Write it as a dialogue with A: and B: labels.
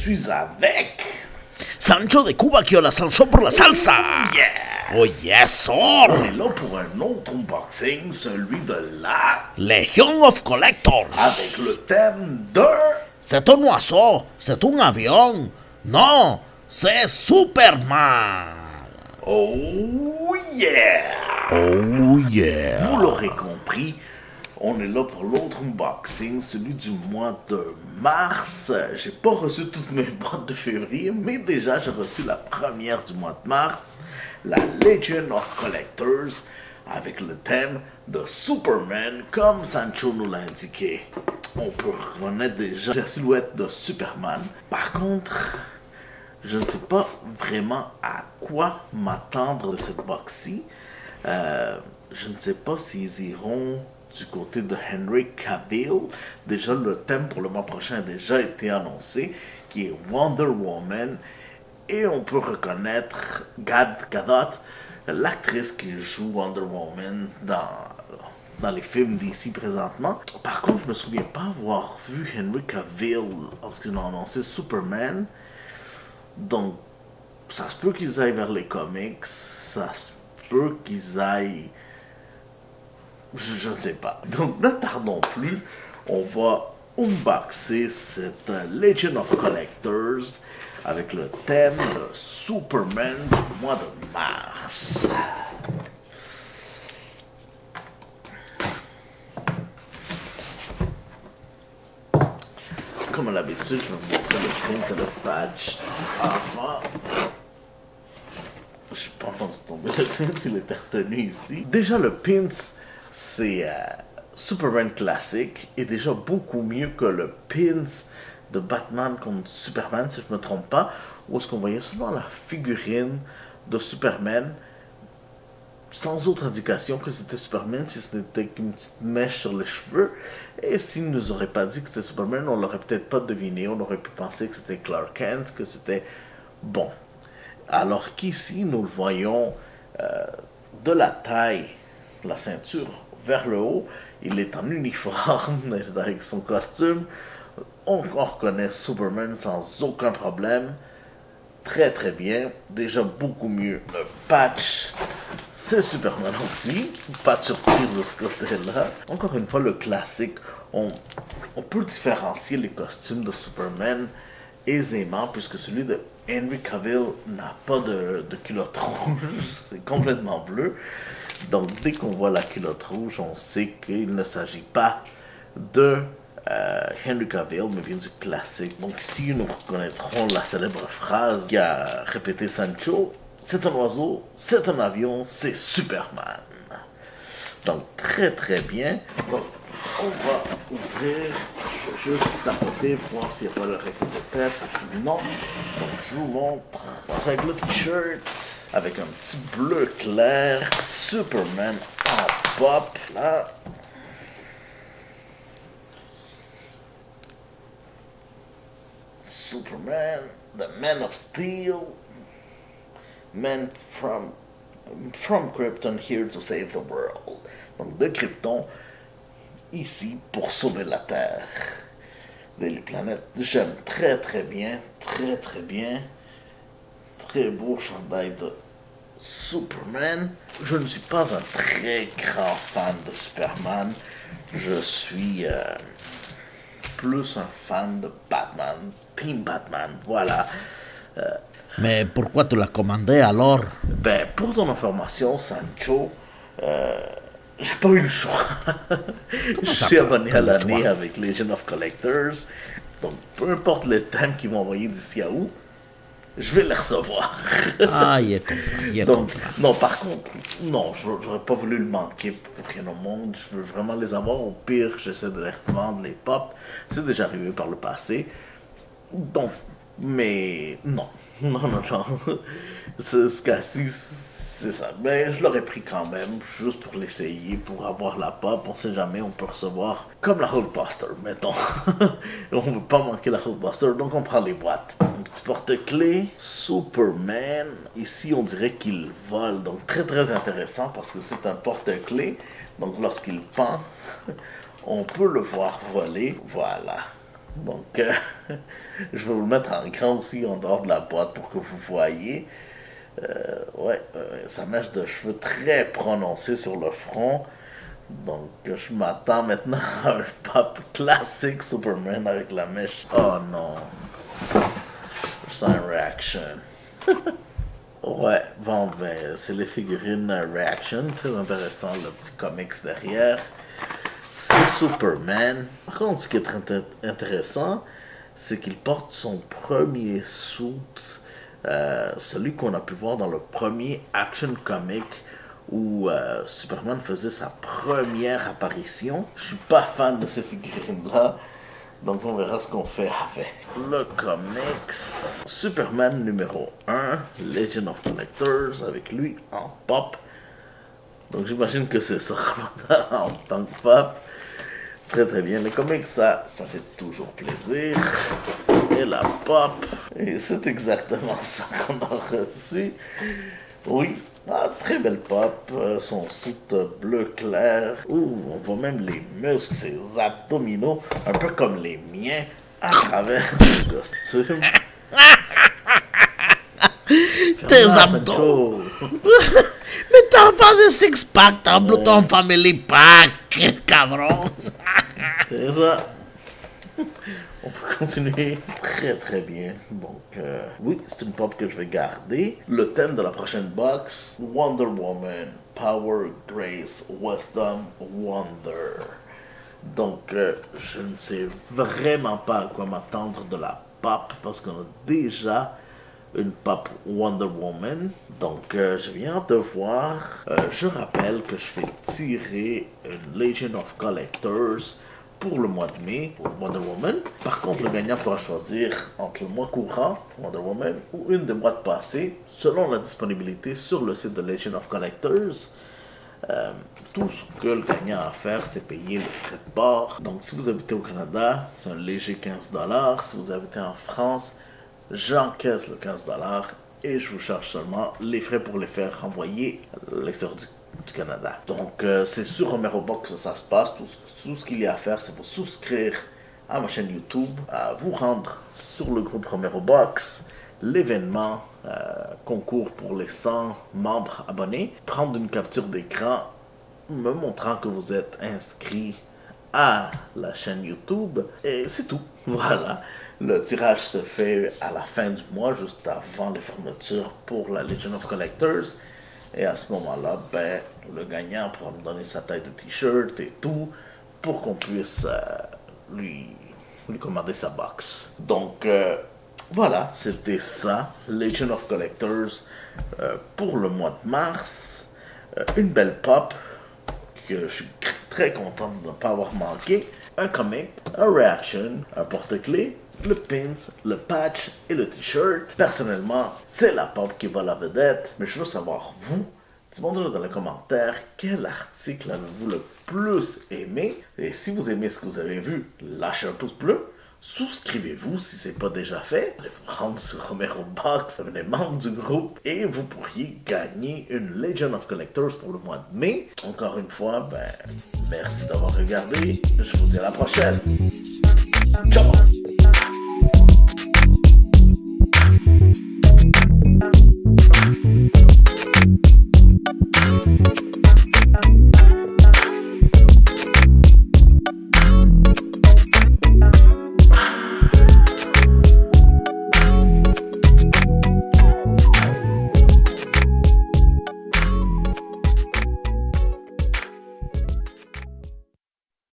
A: suis avec...
B: Sancho de Cuba qui a la Sancho pour la salsa.
A: Yeah!
B: Oh yes,
A: On
B: sir.
A: est là pour un autre unboxing, celui de la...
B: Legion of Collectors.
A: Avec le thème de...
B: C'est un oiseau, c'est un avion. Non, c'est Superman.
A: Oh yeah!
B: Oh yeah.
A: Vous l'aurez compris, on est là pour l'autre unboxing, celui du mois de mars. J'ai pas reçu toutes mes boîtes de février, mais déjà j'ai reçu la première du mois de mars, la Legion of Collectors, avec le thème de Superman, comme Sancho nous l'a indiqué. On peut reconnaître déjà la silhouette de Superman. Par contre, je ne sais pas vraiment à quoi m'attendre de cette box-ci. Euh, je ne sais pas s'ils iront du côté de Henry Cavill. Déjà, le thème pour le mois prochain a déjà été annoncé, qui est Wonder Woman. Et on peut reconnaître Gad Gadot, l'actrice qui joue Wonder Woman dans, dans les films d'ici présentement. Par contre, je me souviens pas avoir vu Henry Cavill lorsqu'ils ont annoncé Superman. Donc, ça se peut qu'ils aillent vers les comics, ça se peut qu'ils aillent... Je, ne sais pas. Donc, ne tardons plus, on va unboxer cette Legion of Collectors avec le thème de Superman du mois de mars. Comme à l'habitude, je vais vous montrer le prints et le patch avant. Je entendu tomber. Le pins, il était retenu ici. Déjà, le pins, c'est euh, Superman classique et déjà beaucoup mieux que le pins de Batman contre Superman, si je me trompe pas, où est-ce qu'on voyait seulement la figurine de Superman sans autre indication que c'était Superman, si ce n'était qu'une petite mèche sur les cheveux. Et s'il nous aurait pas dit que c'était Superman, on l'aurait peut-être pas deviné. On aurait pu penser que c'était Clark Kent, que c'était bon. Alors qu'ici, nous le voyons euh, de la taille, la ceinture vers le haut. Il est en uniforme avec son costume. On, on reconnaît Superman sans aucun problème. Très très bien. Déjà beaucoup mieux. Patch, c'est Superman aussi. Pas de surprise de ce côté-là. Encore une fois, le classique. On, on peut différencier les costumes de Superman aisément puisque celui de Henry Cavill n'a pas de, de culotte rouge. C'est complètement bleu. Donc dès qu'on voit la culotte rouge, on sait qu'il ne s'agit pas de euh, Henry Cavill, mais bien du classique. Donc ici, nous reconnaîtrons la célèbre phrase qu'a répété Sancho. C'est un oiseau, c'est un avion, c'est Superman. Donc très très bien. Donc, on va ouvrir. Je vais juste tapoter, voir s'il n'y a pas le règle de tête. Non. Donc je vous montre. C'est le t-shirt. Avec un petit bleu clair. Superman en pop. Là. Superman, the Man of Steel, man from from Krypton here to save the world. Donc de Krypton, ici pour sauver la Terre. Les, planètes, j'aime très très bien, très très bien. Très beau chandail de Superman. Je ne suis pas un très grand fan de Superman. Je suis euh, plus un fan de Batman, Team Batman, voilà.
B: Mais pourquoi tu l'as commandé alors?
A: Ben, pour ton information, Sancho, euh, j'ai pas eu le choix. Je suis abonné à l'année avec Legion of Collectors. Donc, peu importe le thème qu'ils m'ont envoyé d'ici à où, je vais les recevoir.
B: Ah, il est
A: Donc,
B: comprend.
A: non, par contre, non, je- j'aurais pas voulu le manquer pour rien au monde. Je veux vraiment les avoir. Au pire, j'essaie de les revendre, les pop. C'est déjà arrivé par le passé. Donc, mais non, non, non. Ce, cas-ci, c'est ça. Mais je l'aurais pris quand même, juste pour l'essayer, pour avoir la pop. On sait jamais, on peut recevoir comme la Hulkbuster, mettons. on veut pas manquer la Hulkbuster, donc on prend les boîtes. Un petit porte-clés, Superman. Ici, on dirait qu'il vole, donc très très intéressant parce que c'est un porte-clés. Donc lorsqu'il pend, on peut le voir voler. Voilà. Donc, euh, je vais vous le mettre en grand aussi en dehors de la boîte pour que vous voyez. Euh, ouais, euh, sa mèche de cheveux très prononcée sur le front. Donc, je m'attends maintenant à un pop classique Superman avec la mèche. Oh non. C'est un reaction. ouais, bon, ben, c'est les figurines reaction. Très intéressant, le petit comics derrière. C'est Superman. Par contre, ce qui est très intéressant, c'est qu'il porte son premier suit, euh, celui qu'on a pu voir dans le premier action comic où euh, Superman faisait sa première apparition. Je suis pas fan de ces figurines-là. Donc on verra ce qu'on fait avec le comics. Superman numéro 1, Legend of Collectors, avec lui en pop. Donc j'imagine que c'est ça en tant que pop. Très très bien. Les comics, ça, ça fait toujours plaisir. Et la pop. Et c'est exactement ça qu'on a reçu. Oui, ah, très belle pop, euh, son soute bleu clair. Ouh, on voit même les muscles, ses abdominaux, un peu comme les miens, à travers le costume.
B: Tes abdos. Mais t'as pas de six-pack, t'as un family pack, cabron.
A: C'est ça. On peut continuer très très bien. Donc, euh, oui, c'est une pop que je vais garder. Le thème de la prochaine box Wonder Woman, Power, Grace, Wisdom, Wonder. Donc, euh, je ne sais vraiment pas à quoi m'attendre de la pop parce qu'on a déjà une pop Wonder Woman. Donc, euh, je viens de voir. je rappelle que je fais tirer une Legion of Collectors pour le mois de mai Wonder Woman. Par contre, le gagnant pourra choisir entre le mois courant Wonder Woman ou une des mois de passé selon la disponibilité sur le site de Legend of Collectors. Euh, tout ce que le gagnant a à faire, c'est payer les frais de port. Donc, si vous habitez au Canada, c'est un léger 15$. Si vous habitez en France, j'encaisse le 15$ et je vous charge seulement les frais pour les faire renvoyer à l'extérieur du du Canada. Donc, euh, c'est sur Romero Box que ça se passe. Tout, ce qu'il y a à faire, c'est vous souscrire à ma chaîne YouTube, à vous rendre sur le groupe Romero Box, l'événement euh, concours pour les 100 membres abonnés, prendre une capture d'écran me montrant que vous êtes inscrit à la chaîne YouTube et c'est tout. Voilà. Le tirage se fait à la fin du mois, juste avant les fermetures pour la Legion of Collectors. Et à ce moment-là, ben, le gagnant pourra me donner sa taille de t-shirt et tout pour qu'on puisse euh, lui, lui commander sa box. Donc, euh, voilà, c'était ça, Legion of Collectors euh, pour le mois de mars. une belle pop que je suis très content de ne pas avoir manqué. Un comic, un reaction, un porte-clés, le pins, le patch et le t-shirt. Personnellement, c'est la pop qui va la vedette, mais je veux savoir, vous, Dites-moi dans les commentaires quel article avez-vous le plus aimé? Et si vous aimez ce que vous avez vu, lâchez un pouce bleu. Souscrivez-vous si ce n'est pas déjà fait. Allez vous rendre sur Romero Box, devenez membre du groupe et vous pourriez gagner une Legend of Collectors pour le mois de mai. Encore une fois, ben, merci d'avoir regardé. Je vous dis à la prochaine. Ciao!